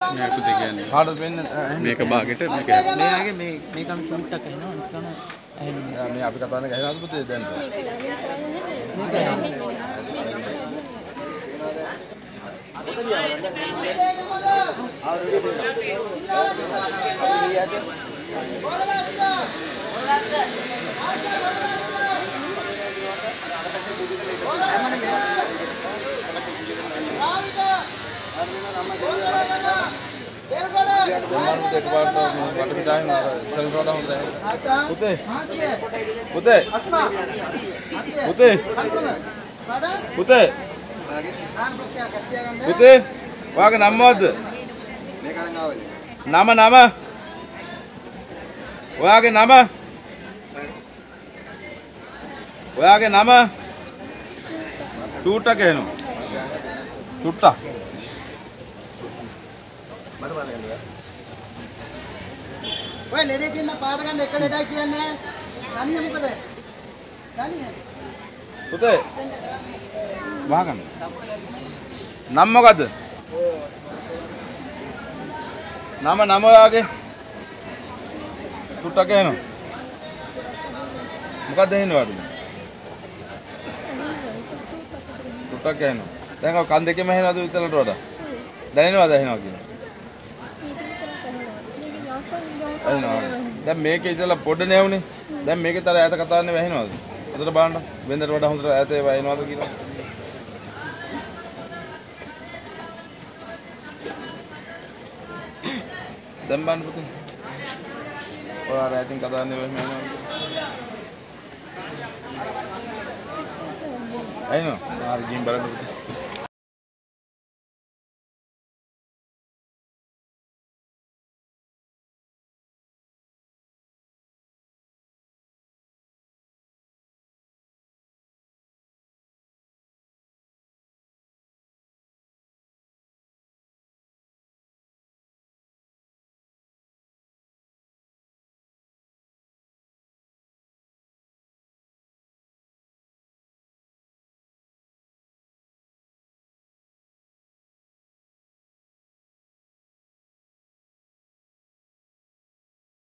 මේක දෙකන්නේ කාටද වෙන්නේ මේක බාගෙට මේක මේගේ මේ මේකම චුට්ටක් කරනවා නිකන් ඇහෙන්නේ. මේ අපි කතා කරන ගහනවාද පුතේ දැන්. මම දෙකපාරට මේ වට පිටාගෙන අර ඉස්සරහට වඩා හොඳයි පුතේ පුතේ පුතේ පුතේ පුතේ වාගේ නම මොකද්ද නම නම ඔයාගේ නම ඔයාගේ නම ටූට්ටා කියනවා ටුට්ටා ඔය ලෙඩේ කියන පාට ගන්න එක ලෙඩයි කියන්නේ. දන්නේ මොකද? දන්නේ පුතේ. වහගන්න නම මොකද්ද? නම නම ඔයාගේ. ටුට්ටා කියනවා මොකක්ද එහෙන්නේ වඩු ටුට්ටා කියනවා දැන් ඔය කන් දෙකෙම ඇහෙනවද විතරට වඩා? දැනෙනවද ඇහෙනවා කියලා ඇහෙනවා දැන් මේකේ ඉතලා පොඩ නැවුනේ. දැන් මේකේ තර ඈත කතා කරන්නේ වැහෙනවද? හොඳට බලන්න. වෙනදට වඩා හොඳට ඈත ඒවා එනවද කියලා. දැන් බලන්න පුතේ. ඔයාලා ඈතින් කතා කරන්නේ වැහෙම එනවද ඇහෙනවා ආර ගිහින් බලන්න පුතේ.